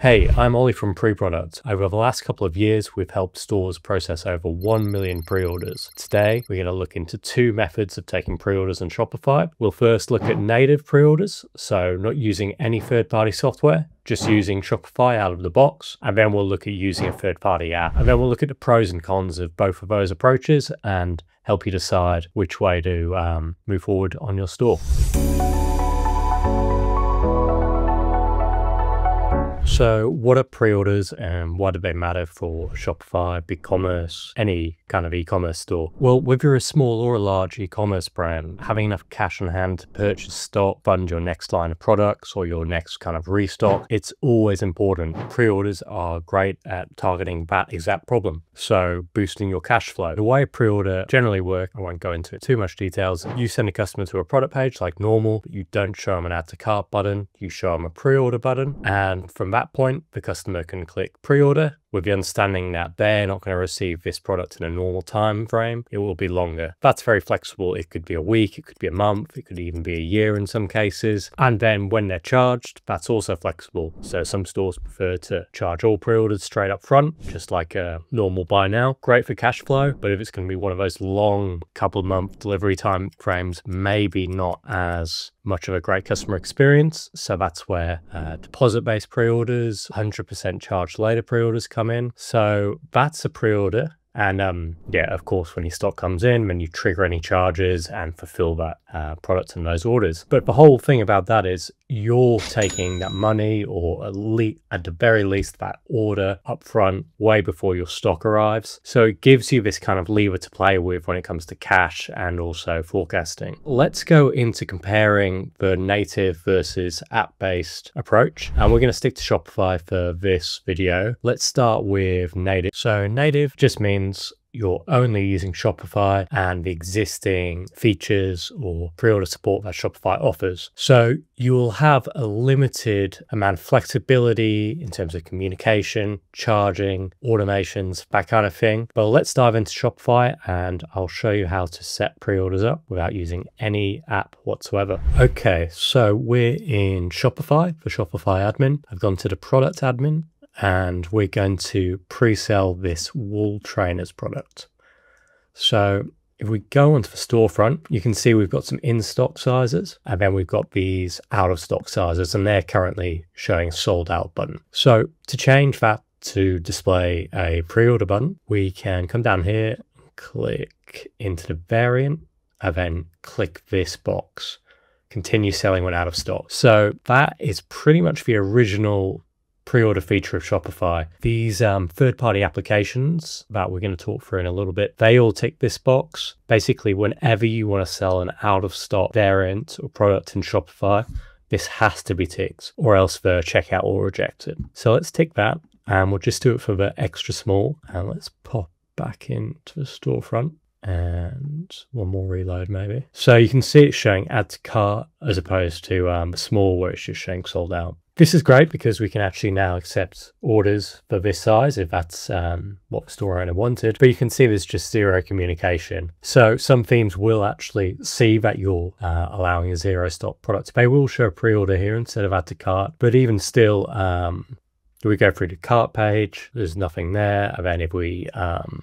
Hey, I'm Ollie from PreProduct. Over the last couple of years, we've helped stores process over 1 million pre-orders. Today, we're going to look into two methods of taking pre-orders on Shopify. We'll first look at native pre-orders, so not using any third-party software, just using Shopify out of the box. And then we'll look at using a third-party app. And then we'll look at the pros and cons of both of those approaches and help you decide which way to um, move forward on your store. So, what are pre orders and why do they matter for Shopify, BigCommerce, any kind of e commerce store? Well, whether you're a small or a large e commerce brand, having enough cash on hand to purchase stock, fund your next line of products or your next kind of restock, it's always important. Pre orders are great at targeting that exact problem. So, boosting your cash flow. The way pre order generally work, I won't go into it too much details. You send a customer to a product page like normal, but you don't show them an add to cart button, you show them a pre order button. And from that point, the customer can click pre-order with the understanding that they're not going to receive this product in a normal time frame. It will be longer. That's very flexible. It could be a week, it could be a month, it could even be a year in some cases. And then when they're charged, that's also flexible. So some stores prefer to charge all pre-orders straight up front, just like a normal buy now. Great for cash flow, but if it's going to be one of those long couple month delivery time frames, maybe not as much of a great customer experience. So that's where uh, deposit based pre orders, 100% charge later pre orders come in. So that's a pre order. And um, yeah, of course, when your stock comes in, when you trigger any charges and fulfill that uh, product and those orders. But the whole thing about that is you're taking that money or at, at the very least that order upfront way before your stock arrives. So it gives you this kind of lever to play with when it comes to cash and also forecasting. Let's go into comparing the native versus app based approach. And we're going to stick to Shopify for this video. Let's start with native. So native just means you're only using Shopify and the existing features or pre-order support that Shopify offers. So you will have a limited amount of flexibility in terms of communication, charging, automations, that kind of thing. But let's dive into Shopify and I'll show you how to set pre-orders up without using any app whatsoever. Okay, so we're in Shopify for Shopify admin. I've gone to the product admin and we're going to pre-sell this wool trainers product. So if we go onto the storefront, you can see we've got some in-stock sizes, and then we've got these out-of-stock sizes, and they're currently showing a sold out button. So to change that to display a pre-order button, we can come down here, click into the variant, and then click this box continue selling when out of stock. So that is pretty much the original pre-order feature of Shopify. These um, third-party applications that we're going to talk through in a little bit, they all tick this box. Basically, whenever you want to sell an out-of-stock variant or product in Shopify, this has to be ticked or else the checkout will reject it. So let's tick that and we'll just do it for the extra small and let's pop back into the storefront and one more reload maybe. So you can see it's showing add to cart as opposed to um, small where it's just showing sold out. This is great because we can actually now accept orders for this size if that's um, what the store owner wanted. But you can see there's just zero communication. So some themes will actually see that you're uh, allowing a zero stock product. They will show a pre-order here instead of add to cart. But even still, um, we go through the cart page, there's nothing there. And then if we, um,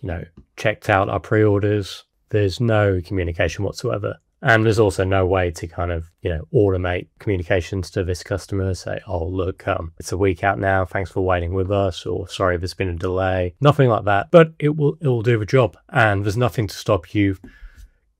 you know, checked out our pre-orders, there's no communication whatsoever. And there's also no way to kind of, you know, automate communications to this customer, say, oh, look, um, it's a week out now. Thanks for waiting with us. Or sorry, there's been a delay. Nothing like that. But it will, it will do the job. And there's nothing to stop you,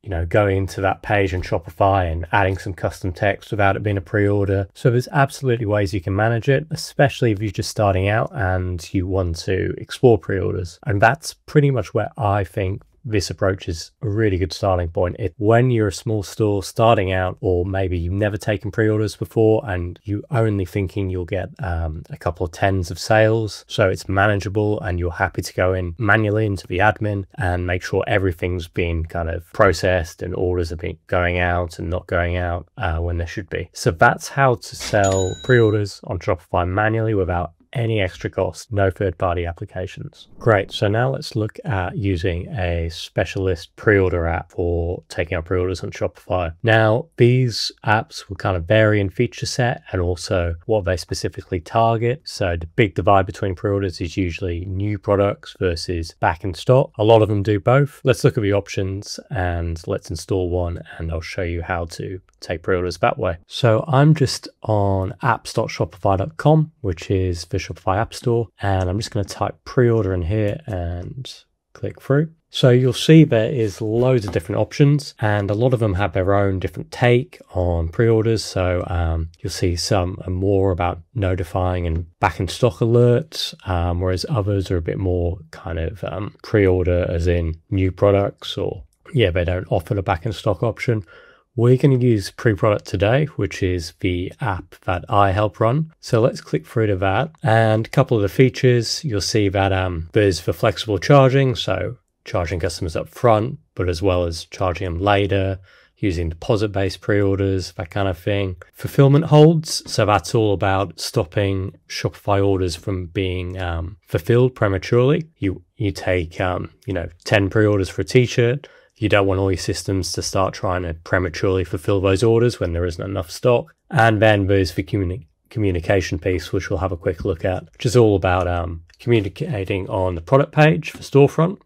you know, going into that page in Shopify and adding some custom text without it being a pre-order. So there's absolutely ways you can manage it, especially if you're just starting out and you want to explore pre-orders. And that's pretty much where I think this approach is a really good starting point. It, when you're a small store starting out, or maybe you've never taken pre-orders before and you're only thinking you'll get um, a couple of tens of sales, so it's manageable and you're happy to go in manually into the admin and make sure everything's been kind of processed and orders are being going out and not going out uh, when there should be. So that's how to sell pre-orders on Shopify manually without any extra cost, no third party applications. Great. So now let's look at using a specialist pre order app for taking our pre orders on Shopify. Now, these apps will kind of vary in feature set and also what they specifically target. So the big divide between pre orders is usually new products versus back in stock. A lot of them do both. Let's look at the options and let's install one and I'll show you how to take pre-orders that way. So I'm just on apps.shopify.com, which is the Shopify App Store, and I'm just going to type pre-order in here and click through. So you'll see there is loads of different options and a lot of them have their own different take on pre-orders. So um, you'll see some are more about notifying and back in stock alerts, um, whereas others are a bit more kind of um, pre-order as in new products or yeah, they don't offer the back in stock option. We're going to use PreProduct today, which is the app that I help run. So let's click through to that. And a couple of the features, you'll see that um, there's for flexible charging, so charging customers up front, but as well as charging them later, using deposit-based pre-orders, that kind of thing. Fulfillment holds, so that's all about stopping Shopify orders from being um, fulfilled prematurely. You you take um, you know 10 pre-orders for a t-shirt, you don't want all your systems to start trying to prematurely fulfill those orders when there isn't enough stock. And then there's the communi- communication piece, which we'll have a quick look at, which is all about um, communicating on the product page for Storefront,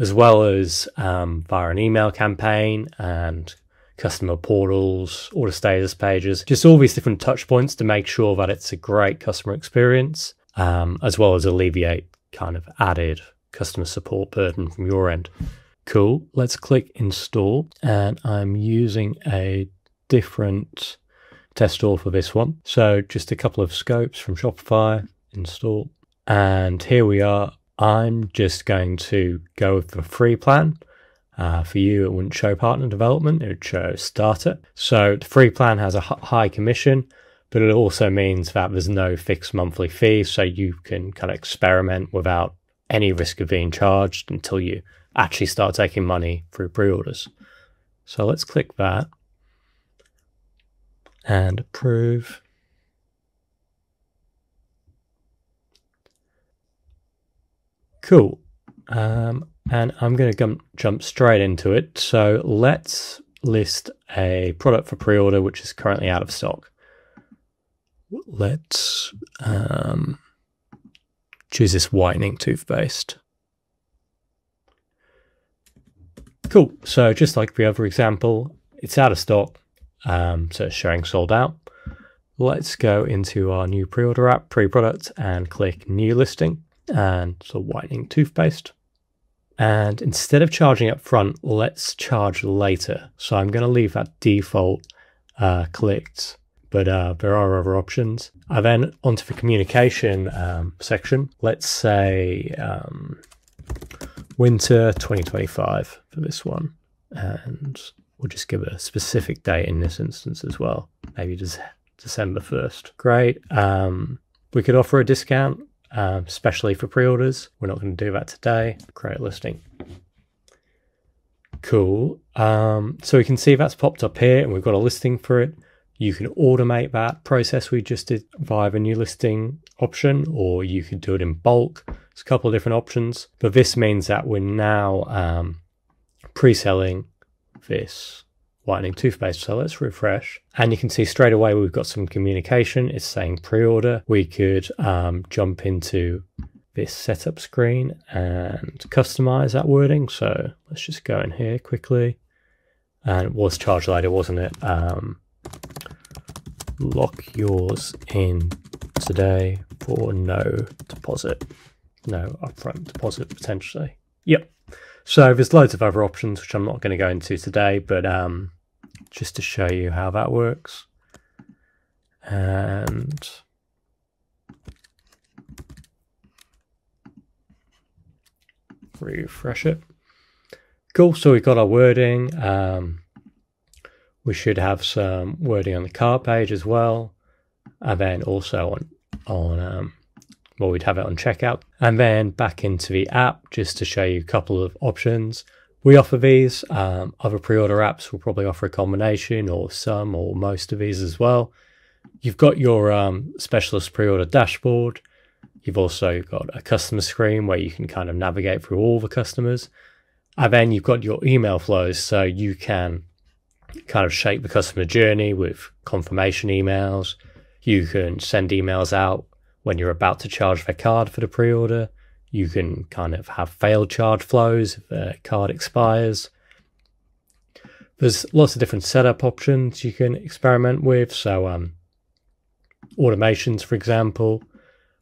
as well as um, via an email campaign and customer portals, order status pages, just all these different touch points to make sure that it's a great customer experience, um, as well as alleviate kind of added customer support burden from your end. Cool. Let's click install. And I'm using a different test store for this one. So just a couple of scopes from Shopify, install. And here we are. I'm just going to go with the free plan. Uh, for you, it wouldn't show partner development, it would show starter. So the free plan has a high commission, but it also means that there's no fixed monthly fee. So you can kind of experiment without any risk of being charged until you actually start taking money through pre-orders. So let's click that and approve. Cool. Um, and I'm going to jump straight into it. So let's list a product for pre-order which is currently out of stock. Let's um, choose this whitening toothpaste. Cool. So just like the other example, it's out of stock. Um, so it's showing sold out. Let's go into our new pre-order app, PreProduct, and click new listing and so whitening toothpaste. And instead of charging up front, let's charge later. So I'm going to leave that default uh, clicked, but uh, there are other options. I then onto the communication um, section. Let's say um, winter 2025 for this one. And we'll just give a specific date in this instance as well. Maybe just December 1st. Great. Um, we could offer a discount, uh, especially for pre-orders. We're not going to do that today. Create listing. Cool. Um, so we can see that's popped up here and we've got a listing for it. You can automate that process we just did via the new listing option, or you could do it in bulk. There's a couple of different options, but this means that we're now um, pre-selling this whitening toothpaste. So let's refresh. And you can see straight away we've got some communication. It's saying pre-order. We could um, jump into this setup screen and customize that wording. So let's just go in here quickly. And it was charge later, wasn't it? Um, lock yours in today for no deposit, no upfront deposit potentially. Yep. So there's loads of other options which I'm not going to go into today, but um, just to show you how that works. And refresh it. Cool. So we've got our wording. Um, we should have some wording on the cart page as well. And then also on, on um, well, we'd have it on checkout. And then back into the app just to show you a couple of options. We offer these. Um, other pre-order apps will probably offer a combination or some or most of these as well. You've got your um, specialist pre-order dashboard. You've also got a customer screen where you can kind of navigate through all the customers. And then you've got your email flows, so you can kind of shape the customer journey with confirmation emails. You can send emails out when you're about to charge their card for the pre order. You can kind of have failed charge flows if the card expires. There's lots of different setup options you can experiment with. So, um, automations, for example,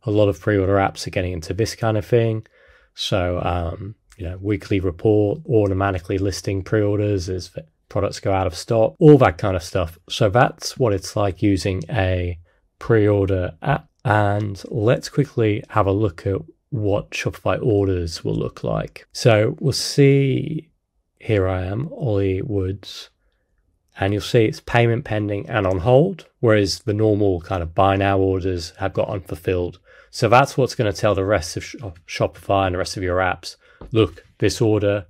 a lot of pre order apps are getting into this kind of thing. So, um, you know, weekly report, automatically listing pre orders as products go out of stock, all that kind of stuff. So, that's what it's like using a pre order app. And let's quickly have a look at what Shopify orders will look like. So, we'll see here I am, Ollie Woods, and you'll see it's payment pending and on hold, whereas the normal kind of buy now orders have got unfulfilled. So that's what's going to tell the rest of Shopify and the rest of your apps, look, this order,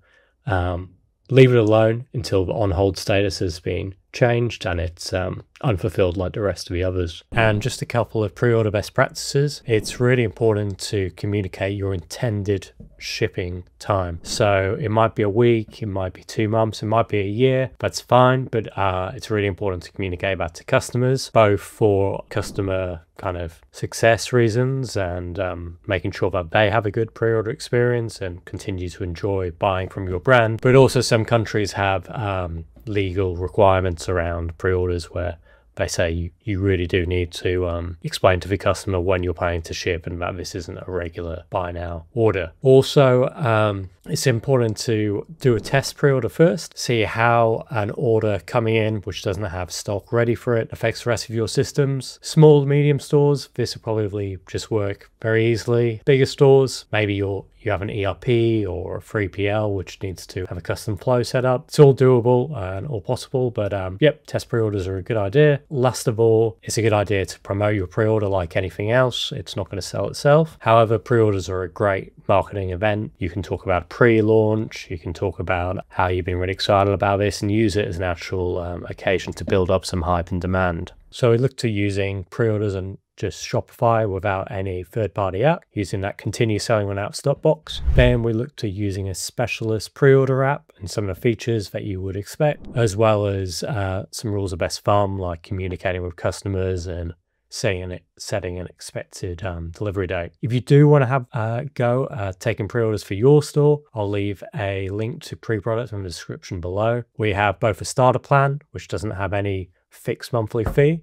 um, leave it alone until the on hold status has been changed and it's um, unfulfilled like the rest of the others. And just a couple of pre order best practices. It's really important to communicate your intended shipping time. So it might be a week, it might be two months, it might be a year. That's fine, but uh, it's really important to communicate that to customers, both for customer kind of success reasons and um, making sure that they have a good pre-order experience and continue to enjoy buying from your brand. But also, some countries have um, legal requirements around pre-orders where they say you, you really do need to um, explain to the customer when you're planning to ship and that this isn't a regular buy now order. Also, um, it's important to do a test pre-order first, see how an order coming in which doesn't have stock ready for it affects the rest of your systems. Small, medium stores, this will probably just work very easily. Bigger stores, maybe you're you have an ERP or a 3PL which needs to have a custom flow set up. It's all doable and all possible, but um, yep, test pre-orders are a good idea. Last of all, it's a good idea to promote your pre-order like anything else. It's not going to sell itself. However, pre-orders are a great marketing event. You can talk about pre-launch. You can talk about how you've been really excited about this and use it as an actual um, occasion to build up some hype and demand. So we look to using pre-orders and just Shopify without any third-party app, using that continue selling when out stock box. Then we look to using a specialist pre-order app and some of the features that you would expect, as well as uh, some rules of best thumb like communicating with customers and setting an, setting an expected um, delivery date. If you do want to have uh, go uh, taking pre-orders for your store, I'll leave a link to PreProducts in the description below. We have both a starter plan, which doesn't have any fixed monthly fee,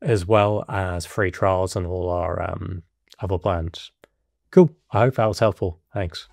as well as free trials and all our um, other plans. Cool. I hope that was helpful. Thanks.